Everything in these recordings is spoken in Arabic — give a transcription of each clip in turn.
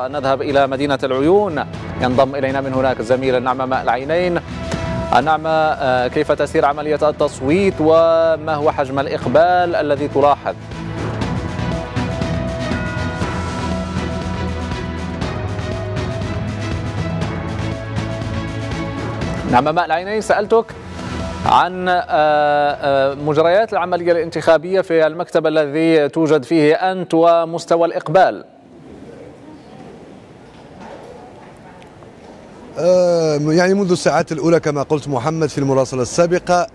نذهب إلى مدينة العيون. ينضم إلينا من هناك الزميل النعمة ماء العينين. النعمة كيف تسير عملية التصويت وما هو حجم الإقبال الذي تلاحظ؟ نعمة ماء العينين سألتك عن مجريات العملية الانتخابية في المكتب الذي توجد فيه أنت ومستوى الإقبال. يعني منذ الساعات الأولى كما قلت محمد في المراسلة السابقة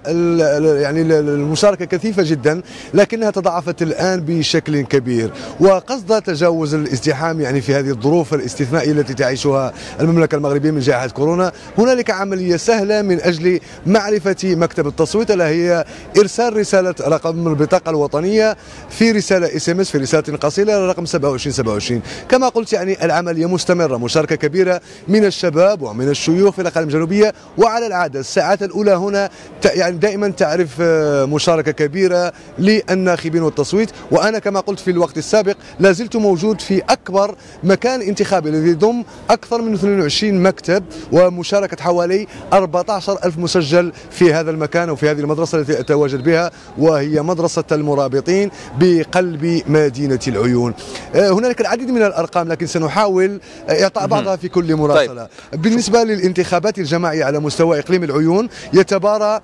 يعني المشاركة كثيفة جدا لكنها تضاعفت الآن بشكل كبير. وقصد تجاوز الازدحام يعني في هذه الظروف الاستثنائية التي تعيشها المملكة المغربية من جائحة كورونا هنالك عملية سهلة من أجل معرفة مكتب التصويت ألا هي إرسال رسالة رقم البطاقة الوطنية في رسالة SMS في رسالة قصيرة رقم 2727 كما قلت يعني العملية مستمرة مشاركة كبيرة من الشباب ومن الشيوخ في الأقاليم الجنوبية وعلى العادة. الساعات الأولى هنا يعني دائما تعرف مشاركة كبيرة للناخبين والتصويت. وأنا كما قلت في الوقت السابق لا زلت موجود في أكبر مكان انتخابي الذي يضم أكثر من 22 مكتب ومشاركة حوالي 14 ألف مسجل في هذا المكان وفي هذه المدرسة التي أتواجد بها وهي مدرسة المرابطين بقلب مدينة العيون. هنالك العديد من الأرقام لكن سنحاول إعطاء بعضها في كل مراسلة. طيب. بالنسبة للانتخابات الجماعية على مستوى إقليم العيون يتبارى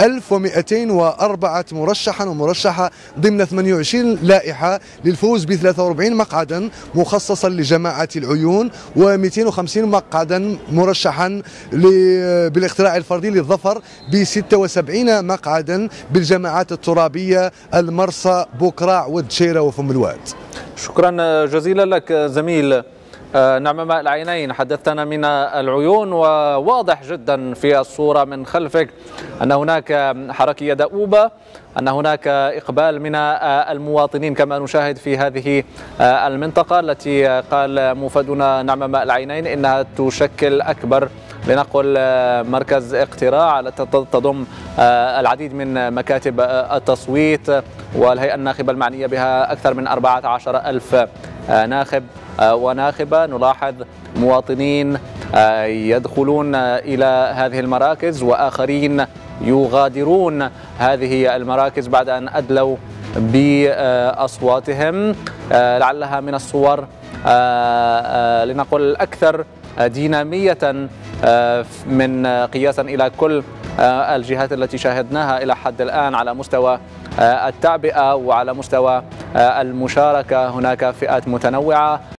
1204 مرشحا ومرشحة ضمن 28 لائحة للفوز ب 43 مقعدا مخصصا لجماعة العيون و250 مقعدا مرشحا بالاقتراع الفردي للظفر ب 76 مقعدا بالجماعات الترابية المرسى بوكراع والدشيرة وفم الواد شكرا جزيلا لك زميل نعم ماء العينين. حدثتنا من العيون وواضح جدا في الصورة من خلفك أن هناك حركية دؤوبة أن هناك إقبال من المواطنين كما نشاهد في هذه المنطقة التي قال موفدنا نعم ماء العينين إنها تشكل أكبر لنقل مركز اقتراع تضم العديد من مكاتب التصويت والهيئة الناخبة المعنية بها أكثر من 14 ألف ناخب. وناخبة نلاحظ مواطنين يدخلون إلى هذه المراكز وآخرين يغادرون هذه المراكز بعد أن أدلوا بأصواتهم. لعلها من الصور لنقل أكثر دينامية من قياسا إلى كل الجهات التي شاهدناها إلى حد الآن على مستوى التعبئة وعلى مستوى المشاركة. هناك فئات متنوعة.